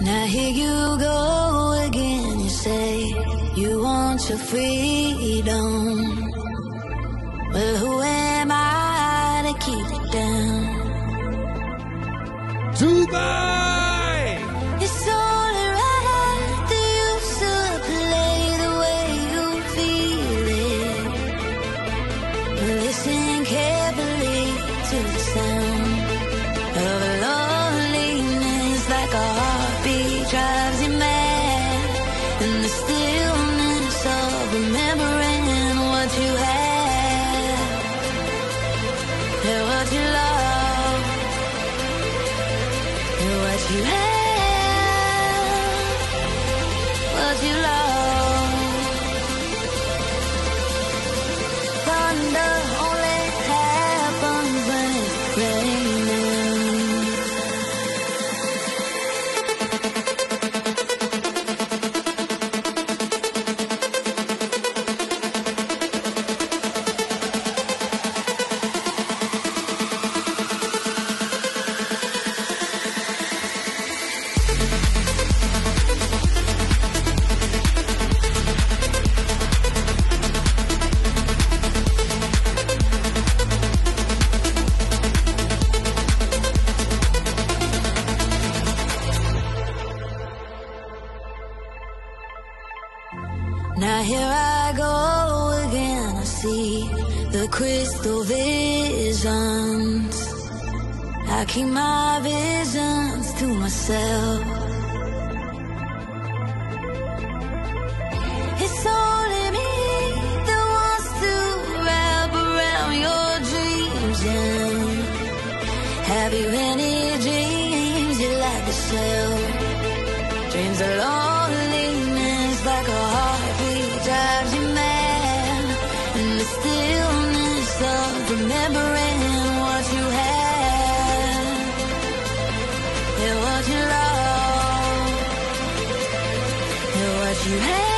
Now here you go again. You say you want your freedom. Well, who am I to keep it down? Dubai! It's only right that you should play the way you feel it. Listen carefully to the sound remembering what you had what you what you have, what you love. Thunder Now here I go again. I see the crystal visions. I keep my visions to myself. It's only me that wants to wrap around your dreams. And have you any dreams you like to sell? Dreams alone. you hey.